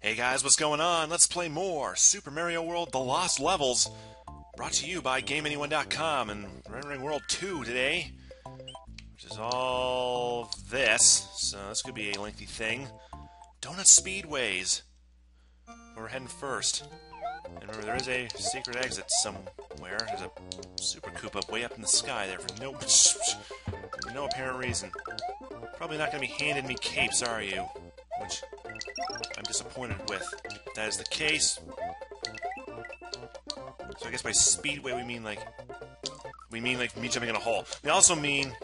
Hey guys, what's going on? Let's play more Super Mario World The Lost Levels. Brought to you by GameAnyone.com and Rendering World 2 today. Which is all this. So this could be a lengthy thing. Donut Speedways. Where we're heading first. And remember, there is a secret exit somewhere. There's a Super Koopa way up in the sky there for no, for no apparent reason. Probably not going to be handing me capes, are you? Which disappointed with. If that is the case... So I guess by speedway we mean like... We mean like me jumping in a hole. We also mean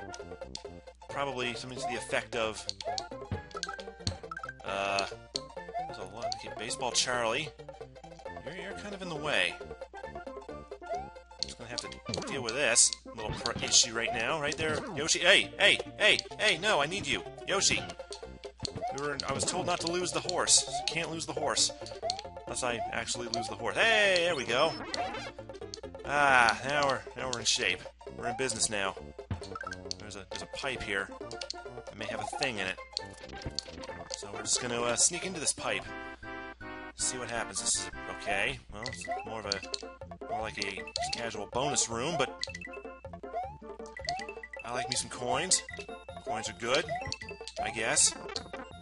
probably something to the effect of... Uh... There's a lot... Okay, Baseball Charlie. You're, you're kind of in the way. Just gonna have to deal with this little issue right now. Right there. Yoshi, hey, hey, hey, hey, no, I need you. Yoshi. I was told not to lose the horse. can't lose the horse. Unless I actually lose the horse. Hey, there we go. Ah, now we're now we're in shape. We're in business now. There's a there's a pipe here. It may have a thing in it. So we're just gonna uh, sneak into this pipe. See what happens. This is okay. Well, it's more of a more like a casual bonus room, but I like me some coins. Coins are good, I guess.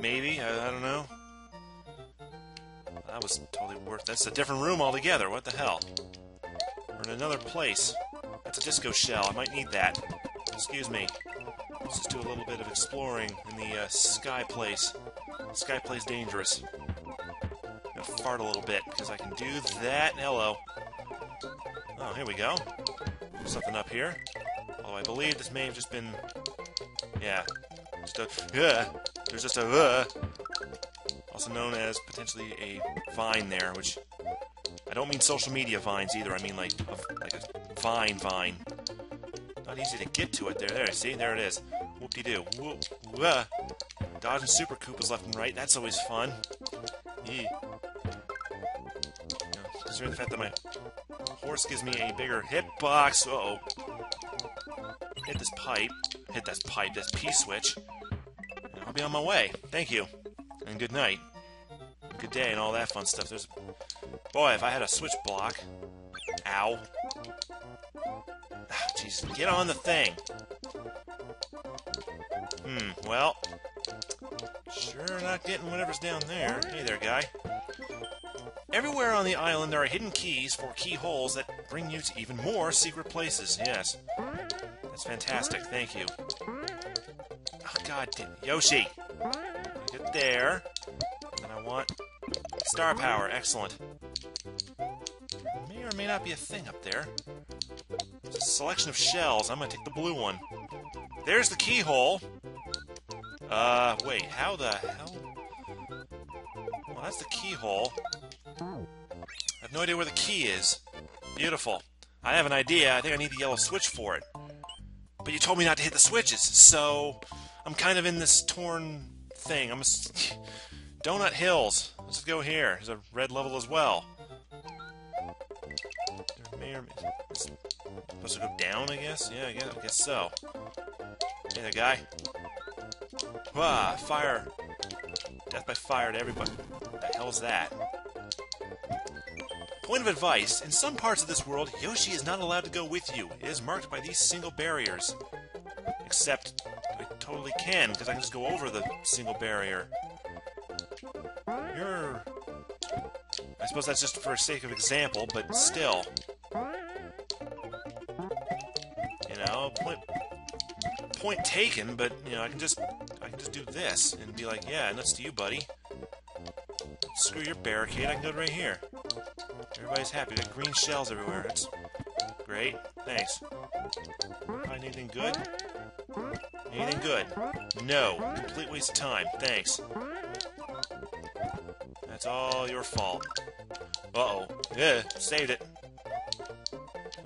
Maybe, I, I don't know. That was totally worth That's a different room altogether, what the hell? We're in another place. That's a disco shell, I might need that. Excuse me. Let's just do a little bit of exploring in the uh, sky place. Sky place dangerous. I'm gonna fart a little bit, because I can do that. Hello. Oh, here we go. Something up here. Although I believe this may have just been... Yeah. Just a... Yeah. There's just a uh, also known as potentially a vine there, which I don't mean social media vines either. I mean like a, like a vine vine. Not easy to get to it there. There, see, there it is. Whoop-de-doo. Whoop, uh. Dodging Super Koopas left and right. That's always fun. Yee. Considering the fact that my horse gives me a bigger hitbox. Uh oh. Hit this pipe. Hit this pipe. This P-switch. I'll be on my way. Thank you. And good night. Good day and all that fun stuff. There's... Boy, if I had a switch block... Ow. Ah, jeez, get on the thing. Hmm, well... Sure not getting whatever's down there. Hey there, guy. Everywhere on the island there are hidden keys for keyholes that bring you to even more secret places. Yes. That's fantastic. Thank you. God damn Yoshi! Get there. And I want star power. Excellent. May or may not be a thing up there. There's a selection of shells. I'm gonna take the blue one. There's the keyhole. Uh, wait, how the hell? Well, that's the keyhole. I have no idea where the key is. Beautiful. I have an idea. I think I need the yellow switch for it. But you told me not to hit the switches, so... I'm kind of in this torn thing. I'm a Donut Hills. Let's go here. There's a red level as well. May or may supposed to go down, I guess. Yeah, I guess, I guess so. Hey there, guy. Wah, fire. Death by fire to everybody. What the hell is that? Point of advice. In some parts of this world, Yoshi is not allowed to go with you. It is marked by these single barriers. Except totally can, because I can just go over the single barrier. You're... I suppose that's just for sake of example, but still. You know, point, point taken, but, you know, I can just, I can just do this, and be like, yeah, nuts to you, buddy. Screw your barricade, I can go right here. Everybody's happy, got green shells everywhere, that's great, thanks. Find anything good? Anything good? No. Complete waste of time. Thanks. That's all your fault. Uh-oh. Yeah, saved it.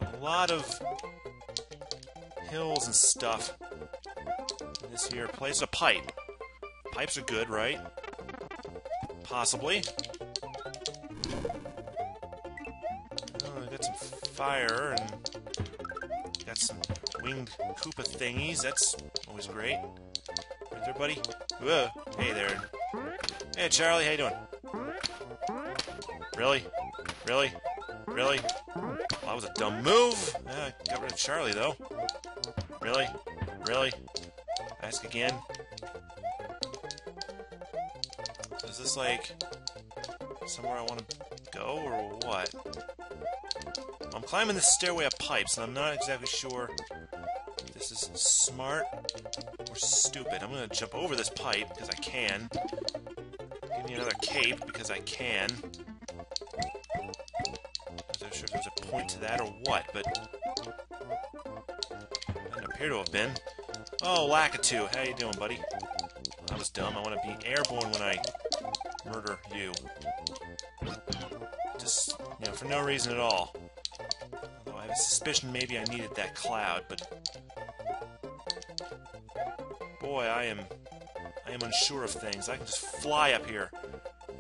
A lot of hills and stuff. This here place. A pipe. Pipes are good, right? Possibly. Oh, got some fire and got some winged Koopa thingies. That's always great. Right there, buddy? Whoa. Hey there. Hey, Charlie. How you doing? Really? Really? Really? Well, that was a dumb move. Uh, got rid of Charlie, though. Really? Really? Ask again. Is this like somewhere I want to go or what? I'm climbing this stairway of pipes, and I'm not exactly sure this isn't smart or stupid. I'm to jump over this pipe because I can. Give me another cape because I can. I'm not sure if there's a point to that or what, but doesn't appear to have been. Oh, Lakitu, how you doing, buddy? I was dumb. I want to be airborne when I murder you. Just, you know, for no reason at all. Although I have a suspicion maybe I needed that cloud, but... Boy, I am... I am unsure of things. I can just fly up here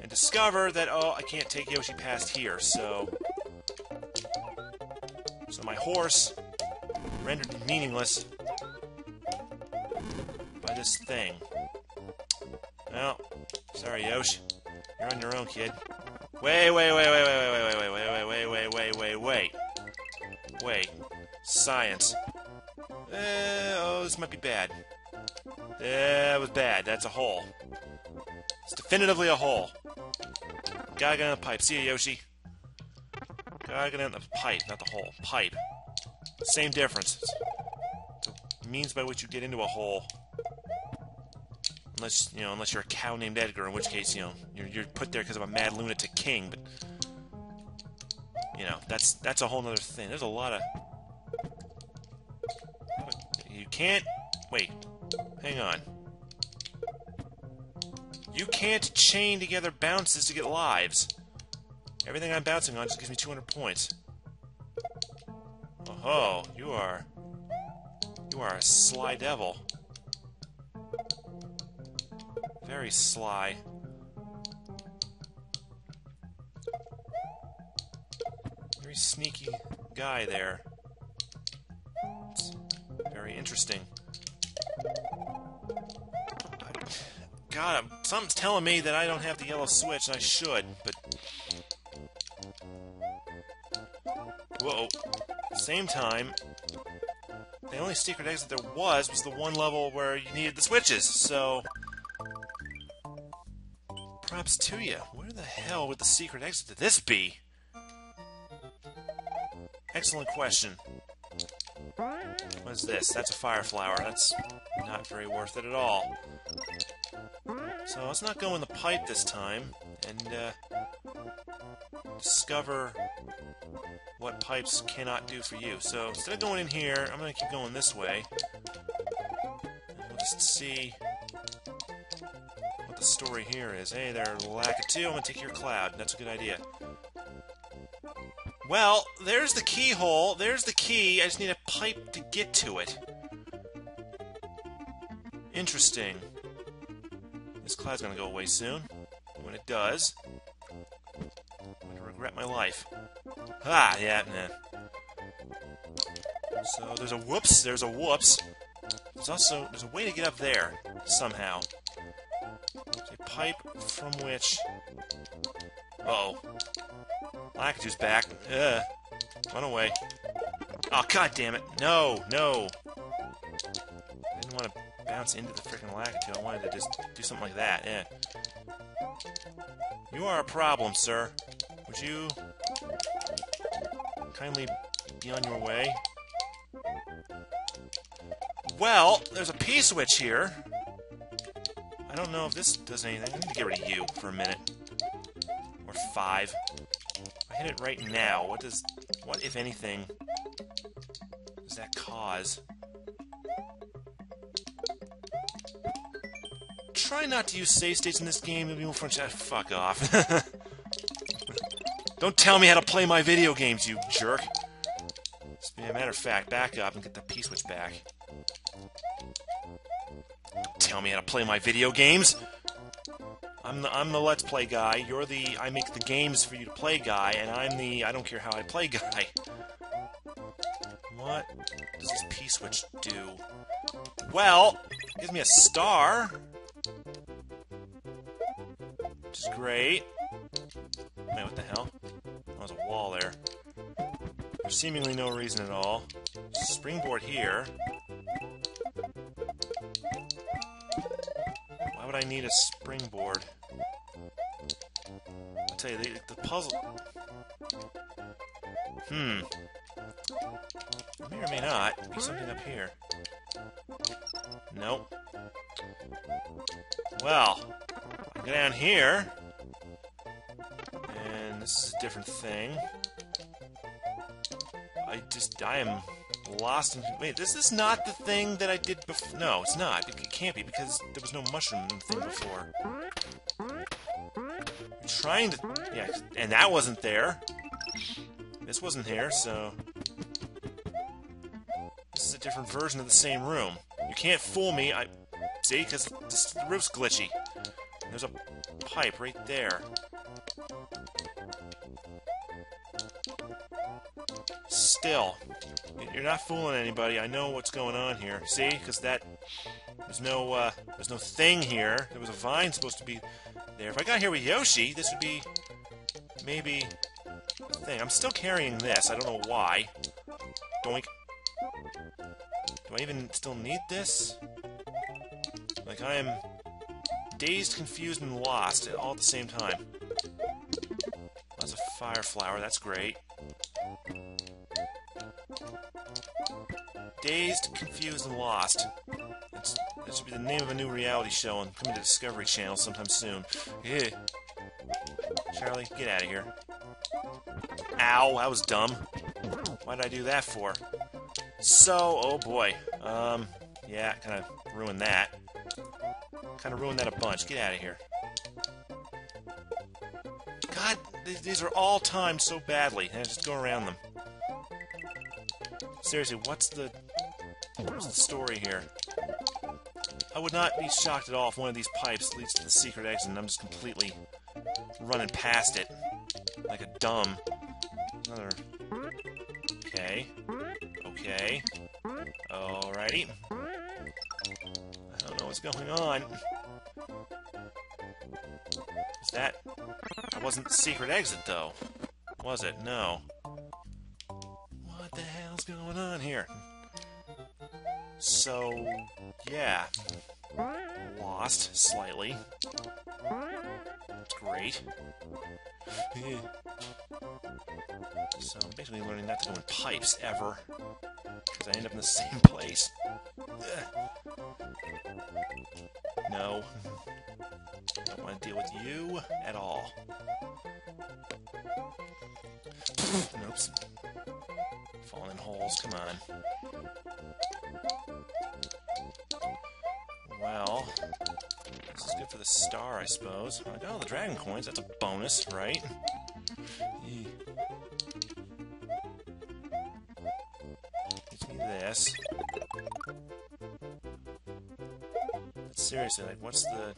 and discover that, oh, I can't take Yoshi past here, so... So my horse, rendered meaningless by this thing. Well, sorry, Yoshi. You're on your own, kid. Wait, wait, wait, wait, wait, wait, wait, wait, wait, wait, wait, wait, wait, wait. Wait. Wait. Wait. Science. Eh, oh, this might be bad. That was bad. That's a hole. It's definitively a hole. Gotta get in the pipe. See ya, Yoshi. Gotta get in the pipe, not the hole. Pipe. Same difference. The means by which you get into a hole. Unless, you know, unless you're a cow named Edgar, in which case, you know, you're, you're put there because of a mad lunatic king, but... You know, that's that's a whole other thing. There's a lot of... You can't... Wait. Hang on. You can't chain together bounces to get lives. Everything I'm bouncing on just gives me 200 points. Oh, you are... You are a sly devil. Very sly. Very sneaky guy there. It's very interesting. God, um, something's telling me that I don't have the yellow switch, I should, but... Whoa. Same time, the only secret exit there was was the one level where you needed the switches, so... Props to you. Where the hell would the secret exit to this be? Excellent question. What is this? That's a fire flower. That's not very worth it at all. So let's not go in the pipe this time, and uh, discover what pipes cannot do for you. So instead of going in here, I'm going to keep going this way. And we'll just see what the story here is. Hey there, Lakitu, I'm going to take your cloud. That's a good idea. Well, there's the keyhole. There's the key. I just need a pipe to get to it. Interesting. This cloud's gonna go away soon. When it does, I'm gonna regret my life. Ah, yeah, nah. So there's a whoops, there's a whoops. There's also, there's a way to get up there, somehow. There's a pipe from which... Uh oh Lakitu's back. Ugh. Run away. Oh, god damn it. No, no. Into the freaking Lakitu. I wanted to just do something like that. Yeah. You are a problem, sir. Would you kindly be on your way? Well, there's a P-switch here. I don't know if this does anything. I need to get rid of you for a minute. Or five. I hit it right now, what does... What, if anything, does that cause? Try not to use save states in this game. You'll be chat. Fuck off. Don't tell me how to play my video games, you jerk. As a matter of fact, back up and get the P-switch back. Don't tell me how to play my video games. I'm the, I'm the Let's Play guy. You're the I make the games for you to play guy, and I'm the I don't care how I play guy. What does this P-switch do? Well, gives me a star. Great. Man, what the hell? Oh, there's a wall there. For seemingly no reason at all. Springboard here. Why would I need a springboard? I'll tell you, the, the puzzle... Hmm. May or may not be something up here. Nope. Well, I go down here, and this is a different thing. I just, I am lost in... Wait, this is not the thing that I did before. No, it's not. It can't be, because there was no mushroom thing before. I'm trying to... Yeah, and that wasn't there. This wasn't here, so... Different version of the same room. You can't fool me, I... See, because the roof's glitchy. There's a pipe right there. Still, you're not fooling anybody. I know what's going on here. See, because that there's no uh, there's no thing here. There was a vine supposed to be there. If I got here with Yoshi, this would be maybe thing. I'm still carrying this. I don't know why. I even still need this? Like, I am dazed, confused, and lost all at the same time. That's a fire flower. That's great. Dazed, confused, and lost. That's, that should be the name of a new reality show on coming to Discovery Channel sometime soon. Yeah. Charlie, get out of here. Ow, that was dumb. Why did I do that for? So, oh boy. Um, yeah, kind of ruined that. Kind of ruined that a bunch. Get out of here. God, th these are all timed so badly. I just go around them. Seriously, what's the... What's the story here? I would not be shocked at all if one of these pipes leads to the secret exit and I'm just completely running past it. Like a dumb. Another... I don't know what's going on. Is that... That wasn't the secret exit, though. Was it? No. What the hell's going on here? So... Yeah. Lost, slightly. That's great. So I'm basically learning not to go in pipes ever. Because I end up in the same place. No. I Don't want to deal with you at all. Oops. Falling in holes, come on. Well, this is good for the star, I suppose. I got all the dragon coins, that's a bonus, right? Seriously, like, what's the...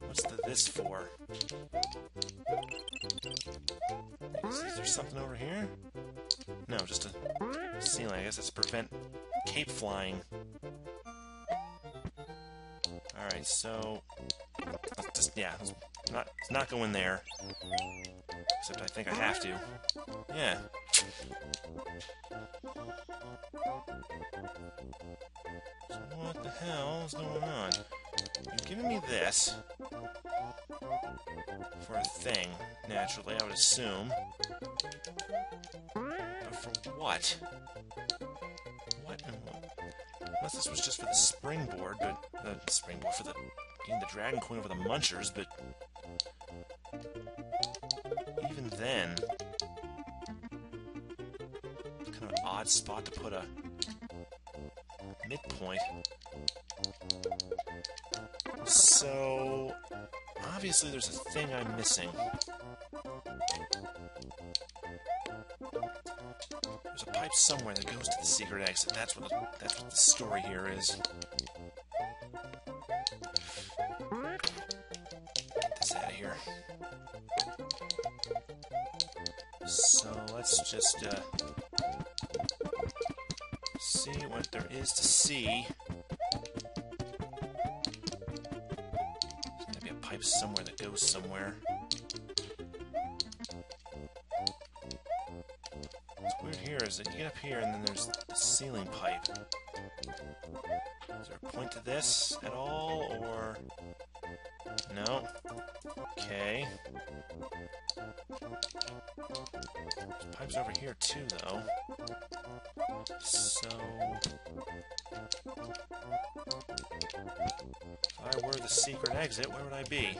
What's the this for? Is, is there something over here? No, just a ceiling. I guess to prevent cape flying. Alright, so... Just, yeah, not, not go in there. Except I think I have to. Yeah. So what the hell is going on? You're giving me this for a thing, naturally, I would assume. But for what? What and what? Unless this was just for the springboard, but the springboard for the getting the dragon coin over the munchers, but even then, odd spot to put a midpoint. So, obviously there's a thing I'm missing. There's a pipe somewhere that goes to the secret exit. That's what the, that's what the story here is. Get this out of here. So let's just uh, there is to see. There's gotta be a pipe somewhere that goes somewhere. What's weird here is that you get up here and then there's the ceiling pipe. Is there a point to this at all, or... No? Okay. There's pipes over here too, though. So... If I were the secret exit, where would I be?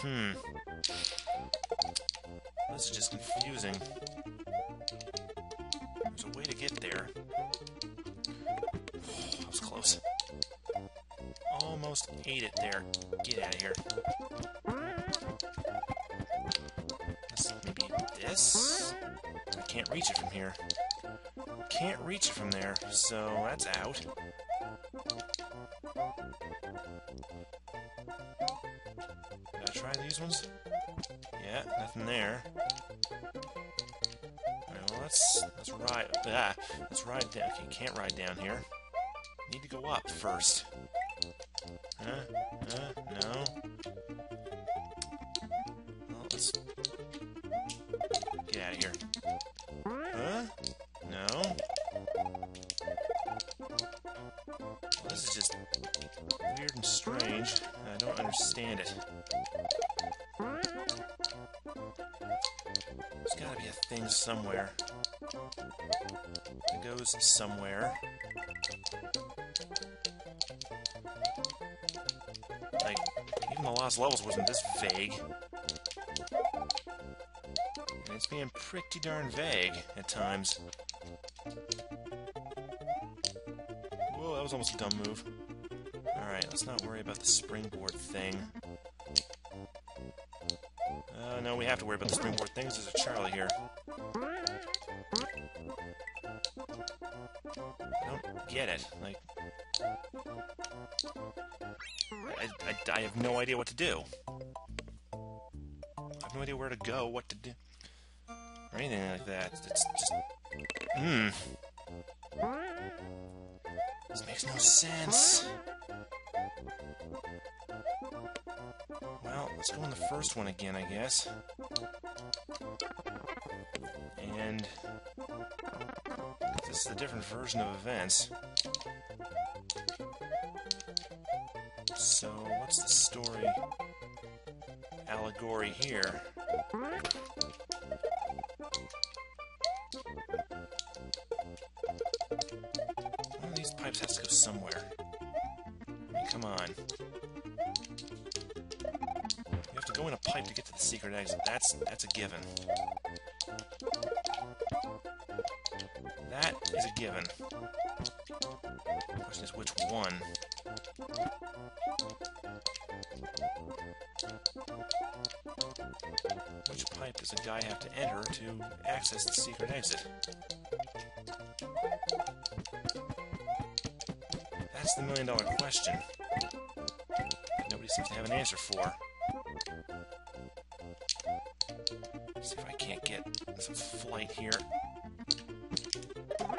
Hmm. This is just confusing. Ate it there. Get out of here. maybe this? I can't reach it from here. Can't reach it from there, so that's out. i try these ones? Yeah, nothing there. Alright, well, let's, let's ride... Ah, let's ride down. Okay, can't ride down here. Need to go up first. This is just weird and strange. I don't understand it. There's gotta be a thing somewhere. It goes somewhere. Like, even the last levels wasn't this vague. And it's being pretty darn vague at times. Was almost a dumb move. Alright, let's not worry about the springboard thing. Uh, no, we have to worry about the springboard things. There's a Charlie here. I don't get it. Like... I, I, I have no idea what to do. I have no idea where to go, what to do. Or anything like that. It's just... Hmm. No sense. Well, let's go on the first one again, I guess. And... This is a different version of events. So, what's the story allegory here? That's that's a given. That is a given. Question is which one. Which pipe does a guy have to enter to access the secret exit? That's the million dollar question. Nobody seems to have an answer for. See if I can't get some flight here.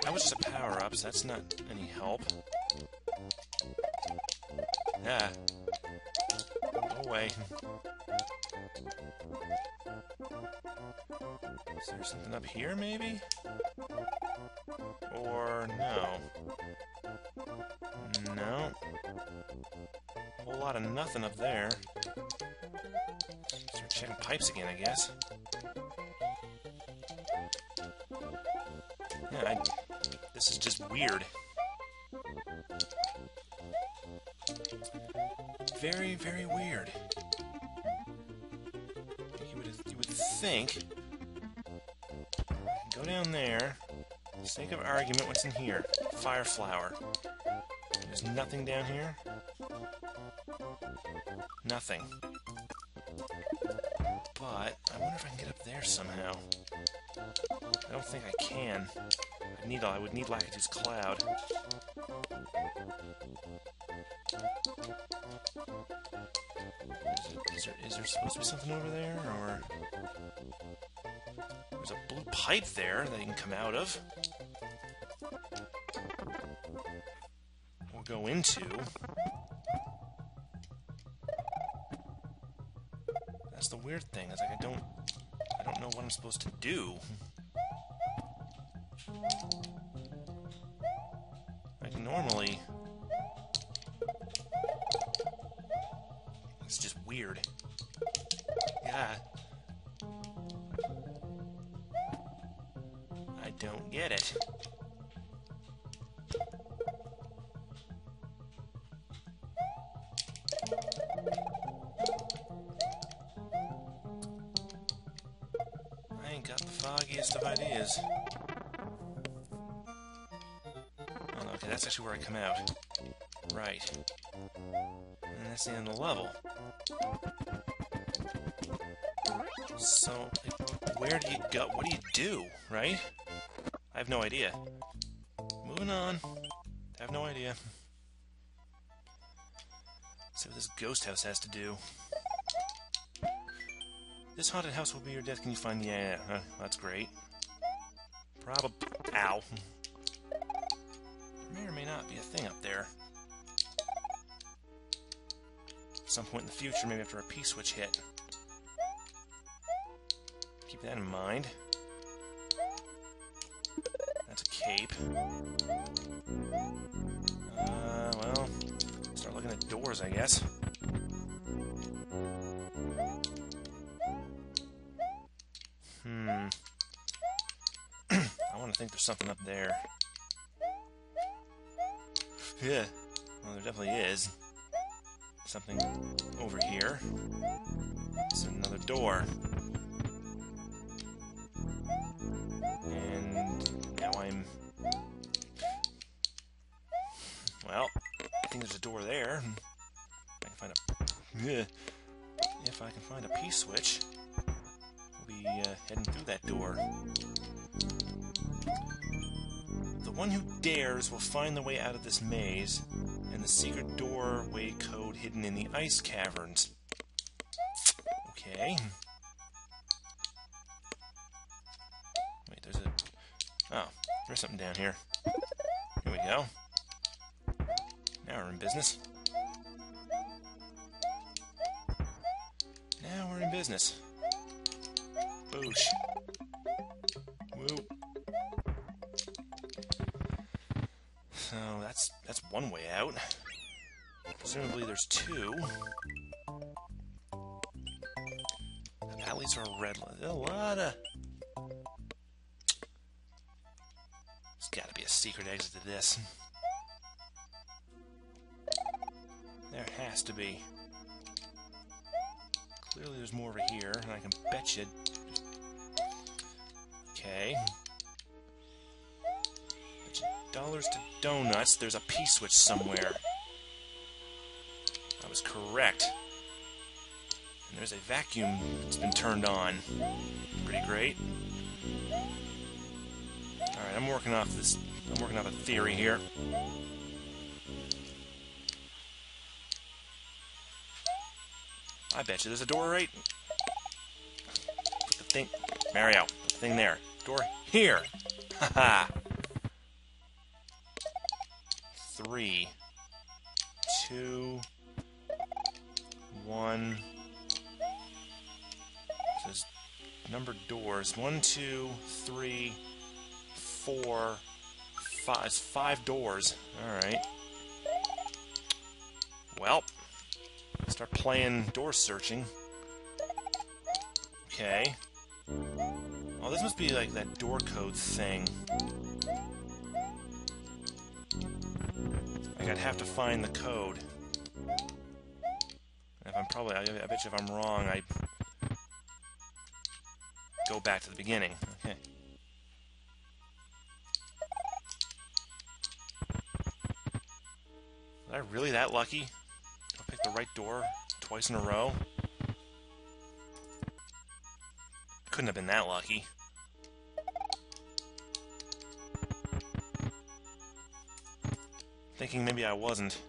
That was just a power-up, so that's not any help. Yeah. Go away. Is there something up here, maybe? Or no? No. A whole lot of nothing up there. Start checking pipes again, I guess. Weird. Very, very weird. You would, you would think... Go down there. For sake of argument, what's in here? Fire flower. There's nothing down here? Nothing. But, I wonder if I can get up there somehow. I don't think I can. Need I would need Lakitu's cloud. Is, it, is, there, is there supposed to be something over there, or there's a blue pipe there that you can come out of. Or go into. That's the weird thing, is like I don't I don't know what I'm supposed to do. Got the foggiest of ideas. Oh, okay, that's actually where I come out. Right. And that's the end of the level. So, where do you go? What do you do, right? I have no idea. Moving on. I have no idea. See what this ghost house has to do. This haunted house will be your death. Can you find the... Yeah, uh, that's great. Probably... Ow. There may or may not be a thing up there. At some point in the future, maybe after a P-switch hit. Keep that in mind. That's a cape. Uh, well, start looking at doors, I guess. Want to think there's something up there. Yeah. Well, there definitely is. Something over here. It's another door. And now I'm... Well, I think there's a door there. I can find a... If I can find a P-switch, we'll be uh, heading through that door. One who dares will find the way out of this maze, and the secret doorway code hidden in the ice caverns. Okay. Wait, there's a... Oh, there's something down here. Here we go. Now we're in business. Now we're in business. Boosh. So that's that's one way out. Presumably there's two. Alleys are red. A lot of. There's got to be a secret exit to this. There has to be. Clearly there's more over here, and I can bet you. Okay. Dollars to donuts, there's a P-switch somewhere. I was correct. And there's a vacuum that's been turned on. Pretty great. Alright, I'm working off this I'm working off a theory here. I bet you there's a door right. Put the thing, Mario. Put the thing there. Door here. Haha. Three, two, one. Says numbered doors. One, two, three, four, five. It's five doors. All right. Well. Start playing door searching. Okay. Oh, this must be like that door code thing. I'd have to find the code. If I'm probably, I, I bet you if I'm wrong, I go back to the beginning. Okay. Was I really that lucky? I picked the right door twice in a row. Couldn't have been that lucky. Thinking maybe I wasn't.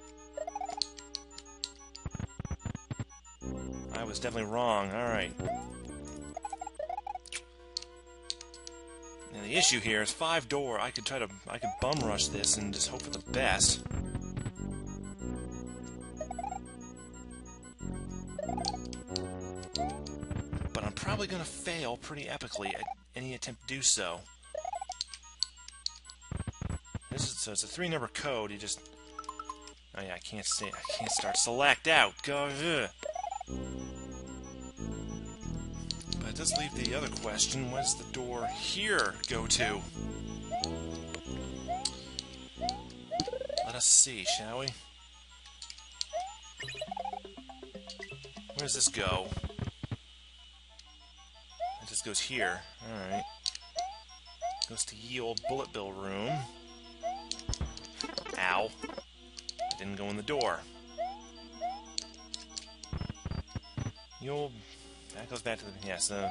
I was definitely wrong. Alright. Now the issue here is five door. I could try to, I could bum rush this and just hope for the best. But I'm probably going to fail pretty epically at any attempt to do so. So it's a three number code. You just oh yeah, I can't say I can't start select out. Go. Ugh. But it does leave the other question: What does the door here go to? Let us see, shall we? Where does this go? It just goes here. Alright. Goes to ye old bullet bill room. Didn't go in the door. Old... That goes back to the... Yes, uh,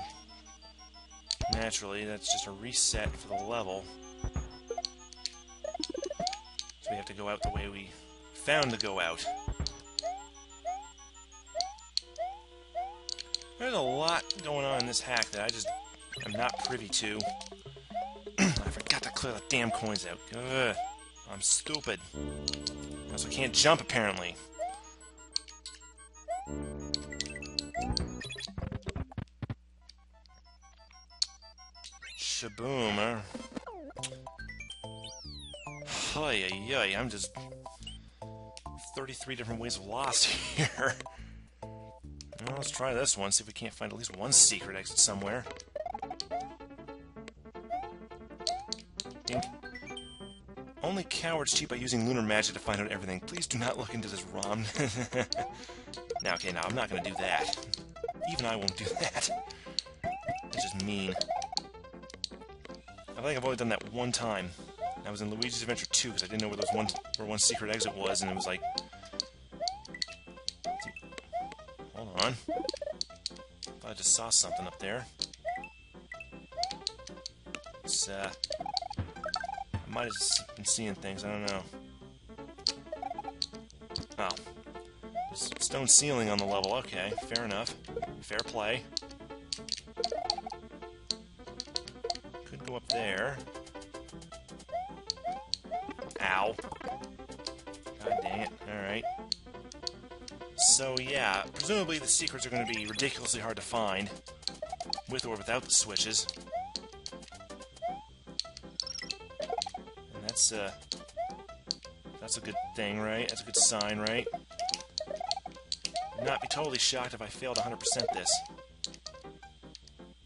naturally, that's just a reset for the level. So we have to go out the way we found to go out. There's a lot going on in this hack that I just am not privy to. I forgot to clear the damn coins out. Ugh. I'm stupid. Also can't jump, apparently. Shaboom, huh? Ay, ay, ay, I'm just... 33 different ways of lost here. Well, let's try this one, see if we can't find at least one secret exit somewhere. Only cowards cheat by using Lunar Magic to find out everything. Please do not look into this ROM. now, okay, now I'm not going to do that. Even I won't do that. That's just mean. I think I've only done that one time. I was in Luigi's Adventure 2 because I didn't know where, those one, where one secret exit was, and it was like... Hold on. I just saw something up there. It's, uh might have been seeing things, I don't know. Oh. Stone ceiling on the level, okay, fair enough. Fair play. Could go up there. Ow. God dang it, alright. So yeah, presumably the secrets are going to be ridiculously hard to find, with or without the switches. That's uh, that's a good thing, right? That's a good sign, right? Would not be totally shocked if I failed 100% this.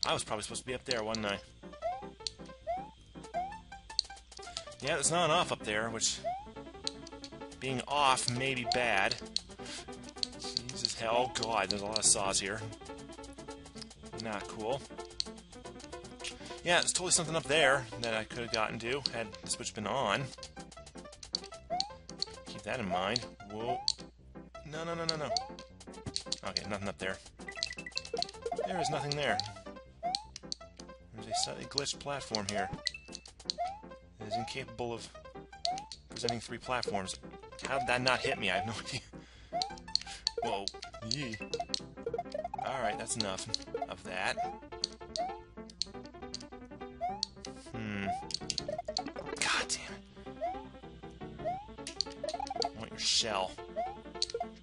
I was probably supposed to be up there, wasn't I? Yeah, there's not off up there, which being off may be bad. Jesus hell, god, there's a lot of saws here. Not cool. Yeah, there's totally something up there that I could have gotten to had the switch been on. Keep that in mind. Whoa. No, no, no, no, no. Okay, nothing up there. There is nothing there. There's a slightly glitched platform here. It is incapable of presenting three platforms. How did that not hit me? I have no idea. Whoa. Yee. Alright, that's enough of that.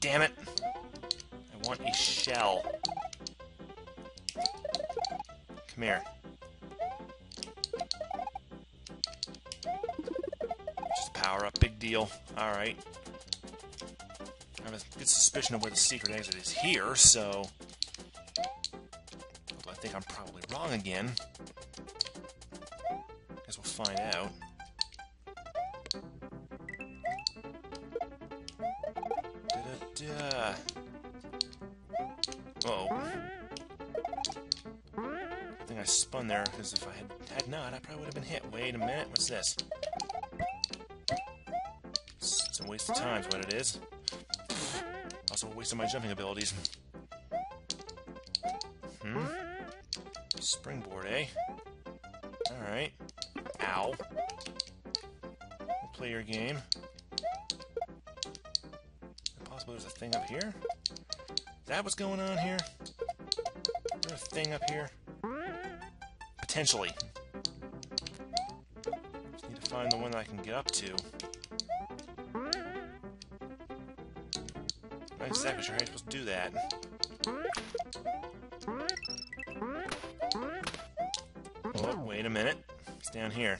Damn it! I want a shell. Come here. Just power up, big deal. Alright. I have a good suspicion of where the secret exit is here, so... I think I'm probably wrong again. Guess we'll find out. This? It's, a waste of time what it is. Also a waste of my jumping abilities. Hmm? Springboard, eh? Alright. Ow. Play your game Possibly there's a thing up here? Is that what's going on here? Is there a thing up here? Potentially. Find the one I can get up to. Not exactly sure how you're supposed to do that. Oh, wait a minute. It's down here.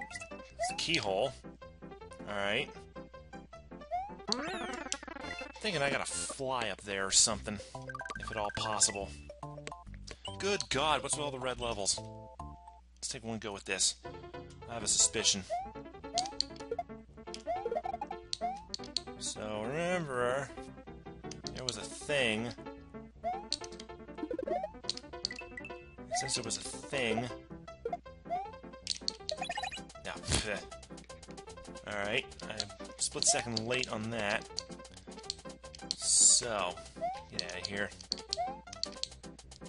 It's a keyhole. Alright. Thinking I gotta fly up there or something, if at all possible. Good God, what's with all the red levels? Take one go with this. I have a suspicion. So remember, there was a thing. Since there was a thing. Yeah. Alright, I'm split second late on that. So, get out of here.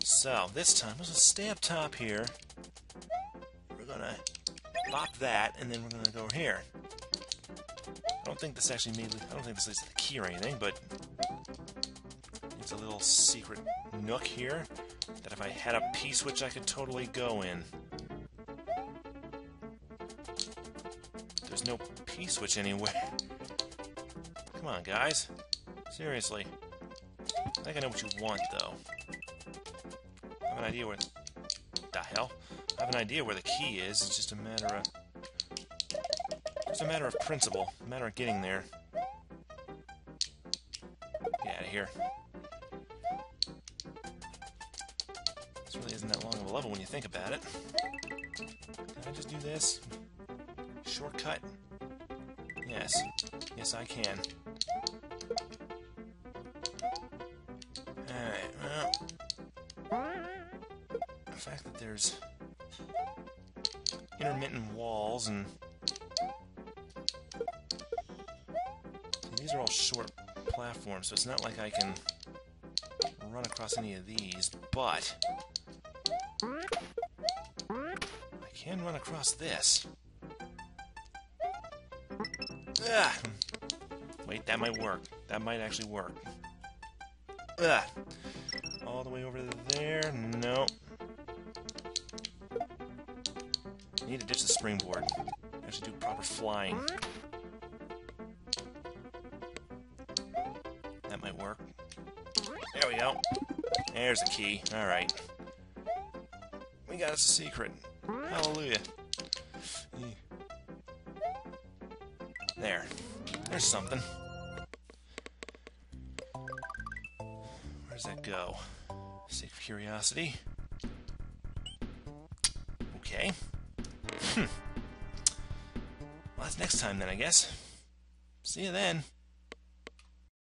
So, this time, let's stay up top here. That, and then we're gonna go over here. I don't think this actually made, I don't think this is the key or anything, but it's a little secret nook here that if I had a P-switch I could totally go in. There's no P-switch anywhere. Come on, guys. Seriously. I think I know what you want, though. I have an idea where... The hell? Have an idea where the key is. It's just a matter of... It's a matter of principle. A matter of getting there. Get out of here. This really isn't that long of a level when you think about it. Can I just do this? Shortcut? Yes. Yes, I can. All right. The fact that there's intermittent walls and these are all short platforms, so it's not like I can run across any of these, but I can run across this. Ah! Wait, that might work. That might actually work. Ugh. All the way over there? No. need to ditch the springboard. Actually do proper flying. That might work. There we go. There's a key. Alright. We got a secret. Hallelujah. There. There's something. Where does that go? Sake of curiosity. Next time then, I guess. See you then.